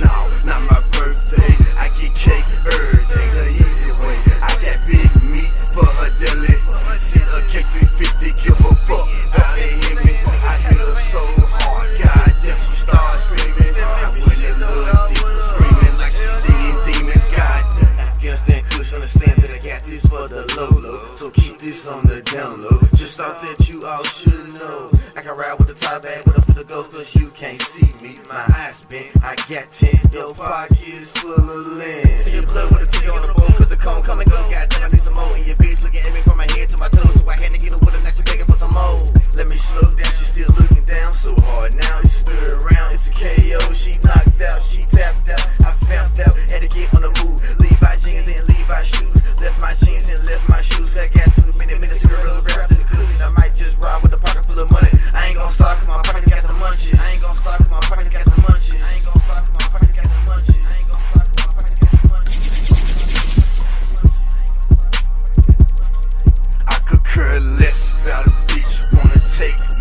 No, not my birthday. I get cake every day. The easy way. I got big meat for a deli. CLK 350, give a fuck how they hit. I hit her so hard, goddamn, she start screaming. I went a little deeper, screaming like she's seeing demons. Goddamn, Afghanistan Kush understand that I got this for the low low. So keep this on the down low. Just thought that you all should know. I can ride with the top bag, but up to the ghost, cause you can't see got 10. Your pockets full of lint. Take your blood with a ticket on the boat, cause the cone come and go. Goddamn, I need some more. And your bitch looking at me from my head to my toes. So I had to get her with her, now she begging for some more. Let me slow down, she still looking down so hard. Now it's stir around, it's a KO. She knocked out, she tapped out. I vamped out, had to get on the move. Levi jeans and Levi shoes. Left my jeans and left my shoes. I got too many minutes to cigarettes wrapped in the cookies. I might just ride with a pocket full of money. I ain't gonna stop cause my pockets got the munchies. I ain't gonna stop take